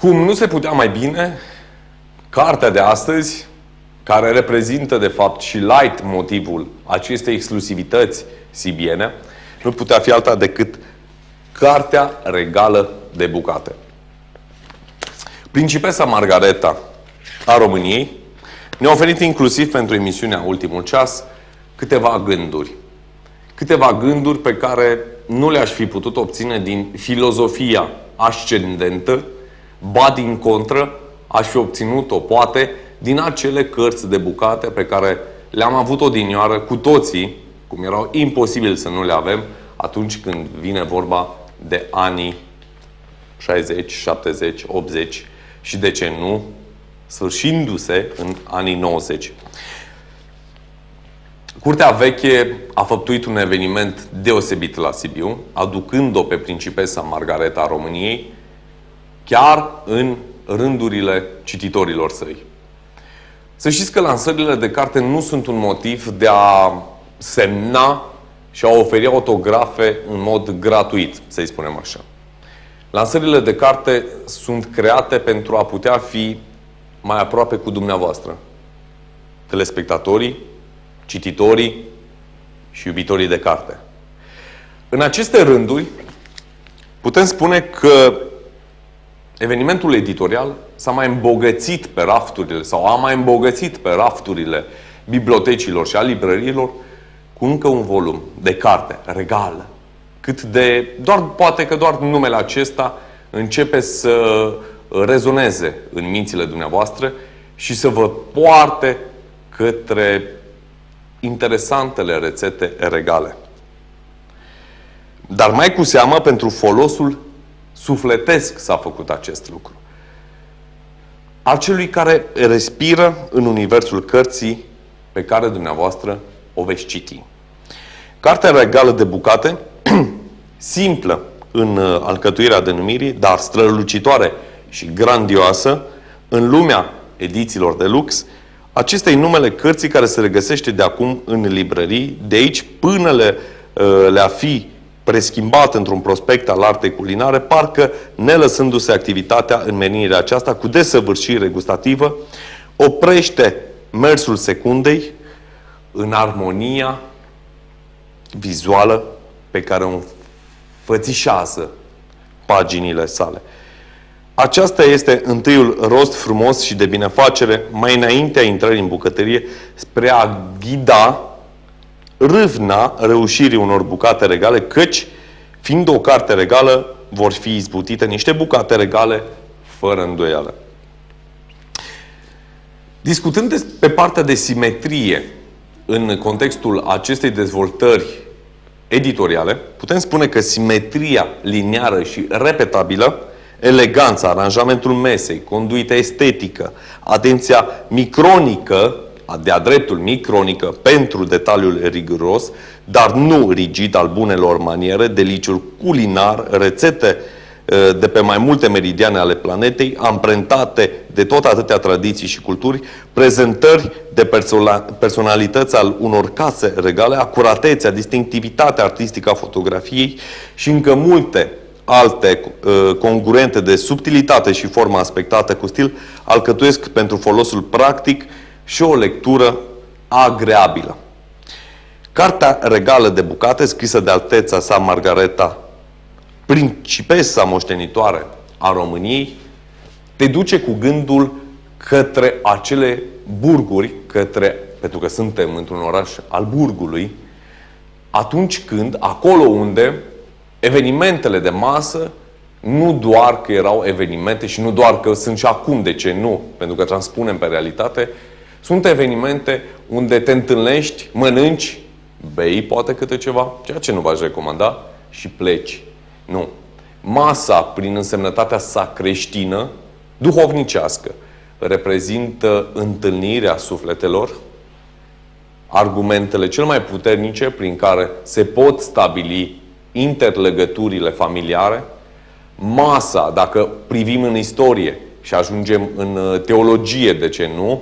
Cum nu se putea mai bine, cartea de astăzi, care reprezintă de fapt și light motivul acestei exclusivități sibiene, nu putea fi alta decât Cartea Regală de Bucate. Principesa Margareta a României ne-a oferit inclusiv pentru emisiunea Ultimul Ceas câteva gânduri. Câteva gânduri pe care nu le-aș fi putut obține din filozofia ascendentă, ba din contră, aș fi obținut-o, poate, din acele cărți de bucate pe care le-am avut odinioară cu toții, cum erau imposibil să nu le avem, atunci când vine vorba de anii 60, 70, 80 și de ce nu, sfârșindu-se în anii 90. Curtea veche a făptuit un eveniment deosebit la Sibiu, aducând-o pe principesa Margareta a României, chiar în rândurile cititorilor săi. Să știți că lansările de carte nu sunt un motiv de a semna și a oferi autografe în mod gratuit, să-i spunem așa. Lansările de carte sunt create pentru a putea fi mai aproape cu dumneavoastră. Telespectatorii, cititorii și iubitorii de carte. În aceste rânduri, putem spune că evenimentul editorial s-a mai îmbogățit pe rafturile sau a mai îmbogățit pe rafturile bibliotecilor și a librăriilor cu încă un volum de carte regală. Cât de, doar, poate că doar numele acesta începe să rezoneze în mințile dumneavoastră și să vă poarte către interesantele rețete regale. Dar mai cu seamă, pentru folosul sufletesc s-a făcut acest lucru. Al celui care respiră în universul cărții pe care dumneavoastră o veți citi. Cartea regală de bucate, simplă în uh, alcătuirea denumirii, dar strălucitoare și grandioasă, în lumea edițiilor de lux, acesta e numele cărții care se regăsește de acum în librării, de aici până le, uh, le-a fi preschimbat într-un prospect al artei culinare, parcă nelăsându-se activitatea în menirea aceasta cu desăvârșire gustativă, oprește mersul secundei în armonia vizuală pe care o înfățișează paginile sale. Aceasta este întâiul rost frumos și de binefacere mai înaintea intrării în bucătărie spre a ghida râvna reușirii unor bucate regale, căci, fiind o carte regală, vor fi izbutite niște bucate regale fără îndoială. Discutând pe partea de simetrie în contextul acestei dezvoltări editoriale, putem spune că simetria liniară și repetabilă, eleganța, aranjamentul mesei, conduita estetică, atenția micronică, de-a dreptul micronică pentru detaliul riguros, dar nu rigid al bunelor maniere, deliciul culinar, rețete Eh, de pe mai multe meridiane ale planetei, amprentate de tot atâtea tradiții și culturi, prezentări de personalități al unor case regale, acuratețea, distinctivitatea artistică a fotografiei și încă multe alte uh, congruente de subtilitate și formă aspectată cu stil, alcătuiesc pentru folosul practic și o lectură agreabilă. Cartea regală de bucate, scrisă de alteța sa Margareta principesa moștenitoare a României, te duce cu gândul către acele burguri, către, pentru că suntem într-un oraș al burgului, atunci când, acolo unde evenimentele de masă nu doar că erau evenimente și nu doar că sunt și acum, de ce nu, pentru că transpunem pe realitate, sunt evenimente unde te întâlnești, mănânci, bei poate câte ceva, ceea ce nu v-aș recomanda, și pleci. Nu. Masa, prin însemnătatea sa creștină, duhovnicească, reprezintă întâlnirea sufletelor, argumentele cel mai puternice prin care se pot stabili interlegăturile familiare. Masa, dacă privim în istorie și ajungem în uh, teologie, de ce nu,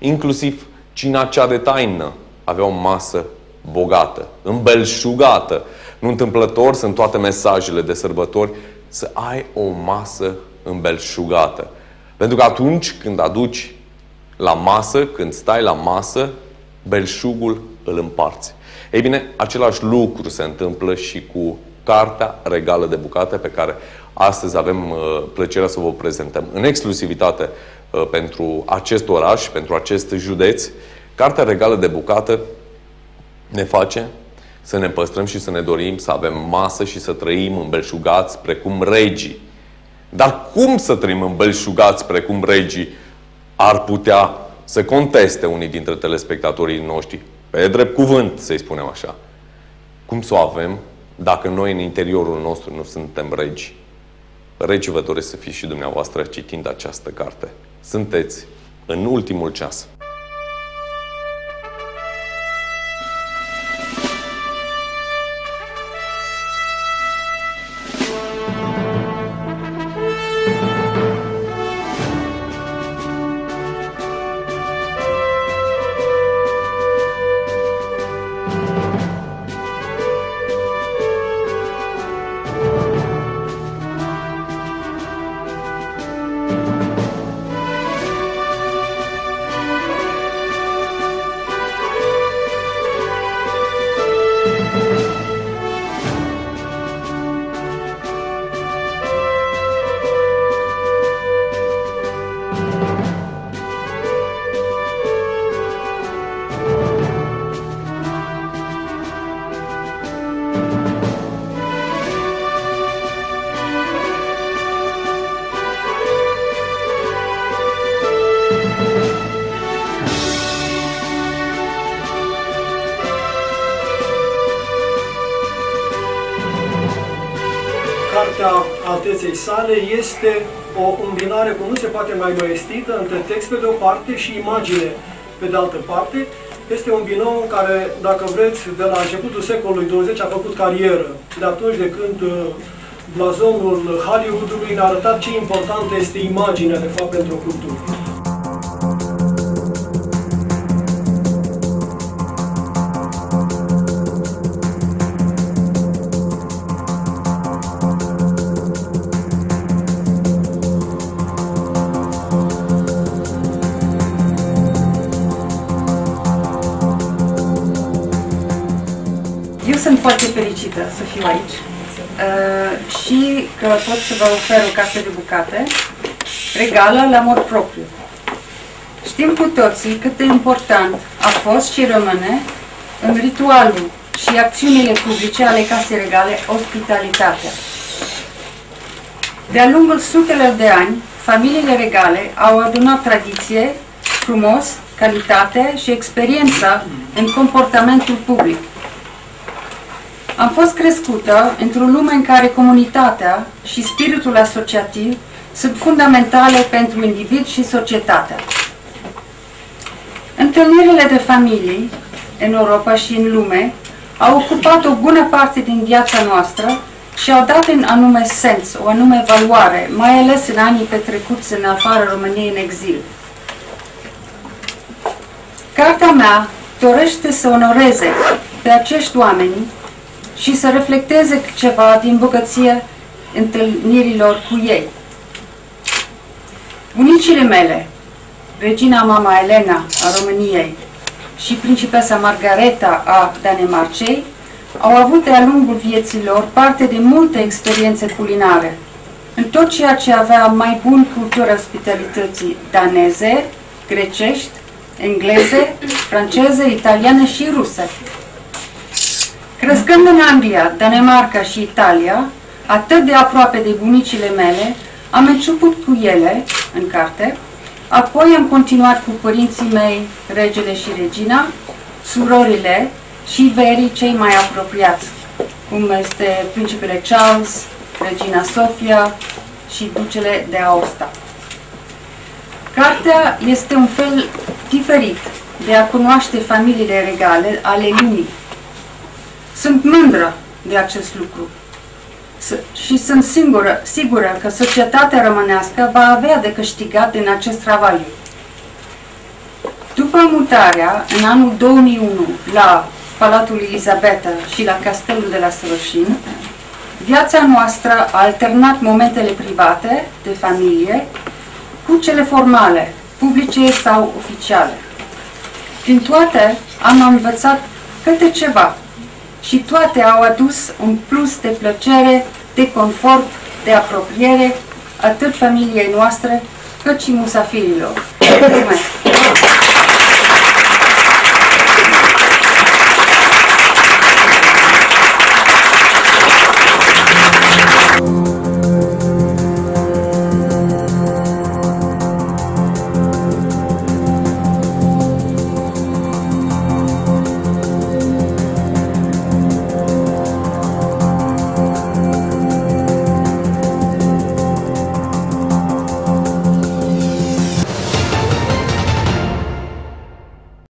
inclusiv cina cea de taină avea o masă bogată, îmbelșugată, nu întâmplător sunt toate mesajele de sărbători să ai o masă îmbelșugată. Pentru că atunci când aduci la masă, când stai la masă, belșugul îl împarți. Ei bine, același lucru se întâmplă și cu Cartea Regală de Bucate pe care astăzi avem uh, plăcerea să vă prezentăm în exclusivitate uh, pentru acest oraș, pentru acest județ. Cartea Regală de Bucate ne face să ne păstrăm și să ne dorim să avem masă și să trăim îmbelșugați precum regii. Dar cum să trăim îmbelșugați precum regii ar putea să conteste unii dintre telespectatorii noștri? Pe drept cuvânt, să-i spunem așa. Cum să o avem dacă noi în interiorul nostru nu suntem regi? Regi vă doresc să fiți și dumneavoastră citind această carte. Sunteți în ultimul ceas. Alteței sale este o îmbinare cum nu se poate mai doestită între text pe de o parte și imagine pe de altă parte. Este un binou care, dacă vreți, de la începutul secolului 20 a făcut carieră. De atunci de când uh, blazonul Hollywoodului ne-a arătat ce importantă este imaginea, de fapt, pentru cultură. Sunt foarte fericită să fiu aici uh, și că pot să vă ofer o carte de bucate regală la mod propriu. Știm cu toții cât de important a fost și rămâne în ritualul și acțiunile publice ale casei regale ospitalitatea. De-a lungul sutelor de ani, familiile regale au adunat tradiție, frumos, calitate și experiența în comportamentul public. Am fost crescută într-o lume în care comunitatea și spiritul asociativ sunt fundamentale pentru individ și societatea. Întâlnirile de familii în Europa și în lume au ocupat o bună parte din viața noastră și au dat un anume sens, o anume valoare, mai ales în anii petrecuți în afara României în exil. Cartea mea dorește să onoreze pe acești oameni și să reflecteze ceva din bogăție întâlnirilor cu ei. Bunicile mele, regina mama Elena a României și principesa Margareta a Danemarcei, au avut de-a lungul vieților parte de multe experiențe culinare, în tot ceea ce avea mai bun cultură ospitalității daneze, grecești, engleze, franceze, italiane și ruse. Crescând în Anglia, Danemarca și Italia, atât de aproape de bunicile mele, am început cu ele în carte, apoi am continuat cu părinții mei, regele și regina, surorile și verii cei mai apropiați, cum este principele Charles, regina Sofia și ducele de Aosta. Cartea este un fel diferit de a cunoaște familiile regale ale lumii sunt mândră de acest lucru și sunt singură, sigură că societatea românească va avea de câștigat din acest travaliu. După mutarea, în anul 2001, la Palatul Elizabeta și la Castelul de la Sărășin, viața noastră a alternat momentele private de familie cu cele formale, publice sau oficiale. Prin toate am învățat câte ceva și toate au adus un plus de plăcere, de confort, de apropiere, atât familiei noastre cât și musafirilor. Mulțumesc!